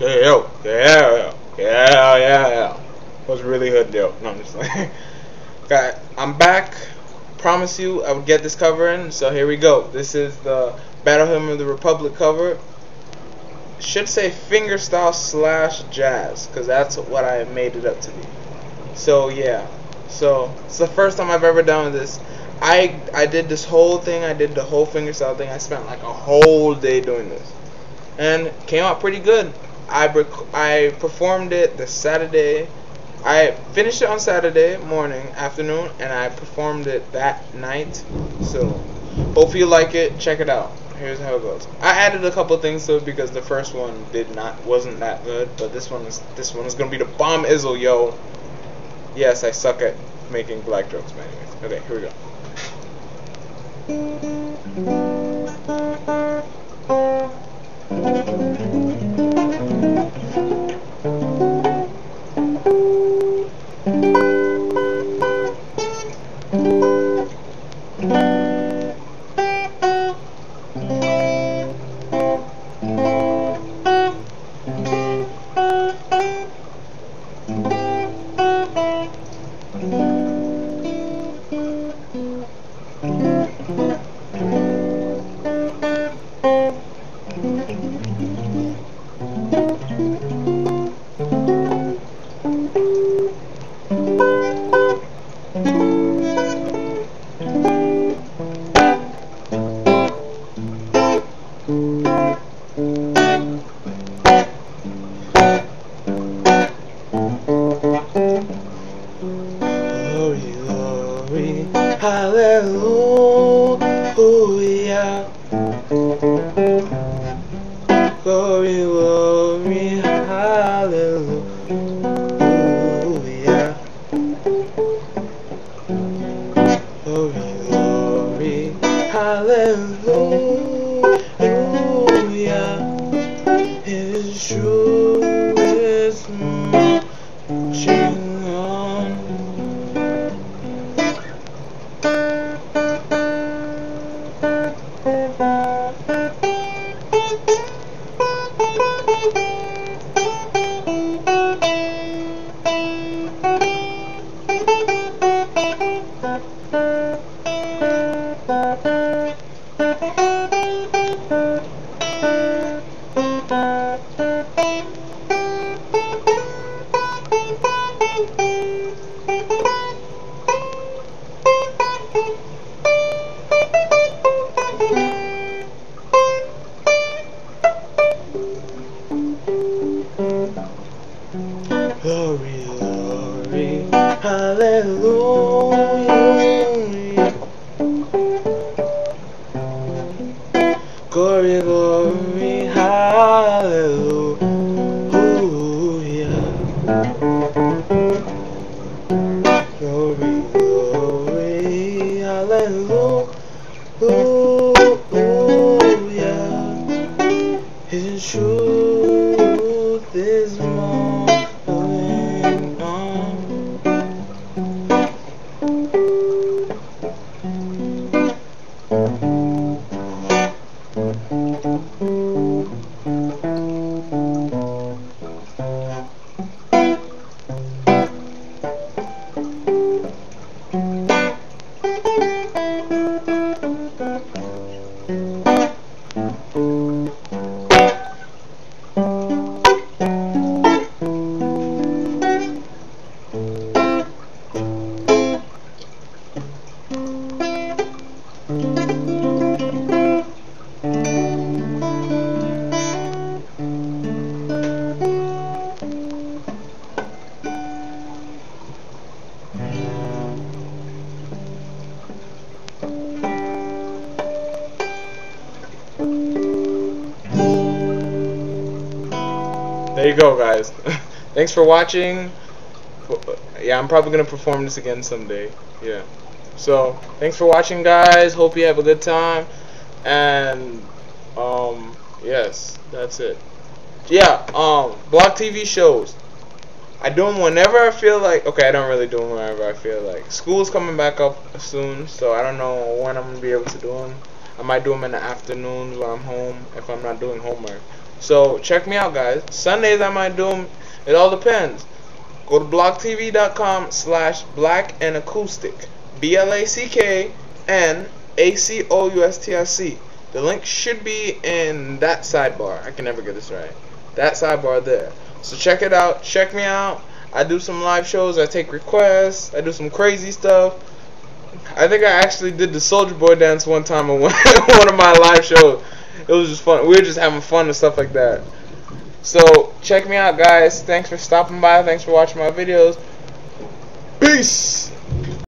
Yeah, yeah, yeah, yeah. Was really good, yo. No, I'm just like, okay, I'm back. Promise you, I would get this cover in. So here we go. This is the Battle Hymn of the Republic cover. Should say fingerstyle slash jazz, because that's what I made it up to be. So yeah, so it's the first time I've ever done this. I I did this whole thing. I did the whole fingerstyle thing. I spent like a whole day doing this, and came out pretty good. I I performed it the Saturday. I finished it on Saturday morning, afternoon, and I performed it that night. So, hope you like it. Check it out. Here's how it goes. I added a couple things to it because the first one did not wasn't that good, but this one is this one is gonna be the bomb izzle, yo. Yes, I suck at making black jokes, anyways. Okay, here we go. Hallelujah. Glory, Glory, glory, hallelujah. Glory, glory, hallelujah. Glory, glory, hallelujah. You go, guys. Thanks for watching. Yeah, I'm probably gonna perform this again someday. Yeah. So, thanks for watching, guys. Hope you have a good time. And um, yes, that's it. Yeah. Um, BlogTV shows. I do them whenever I feel like. Okay, I don't really do them whenever I feel like. School's coming back up soon, so I don't know when I'm gonna be able to do them. I might do them in the afternoons when I'm home if I'm not doing homework. So check me out, guys. Sundays I might do them. It all depends. Go to blogtv.com slash black and acoustic. B L A C K N A C O U S T I C. The link should be in that sidebar. I can never get this right. That sidebar there. So check it out. Check me out. I do some live shows. I take requests. I do some crazy stuff. I think I actually did the Soldier Boy dance one time on one of my live shows. It was just fun. We were just having fun and stuff like that. So check me out, guys. Thanks for stopping by. Thanks for watching my videos. Peace.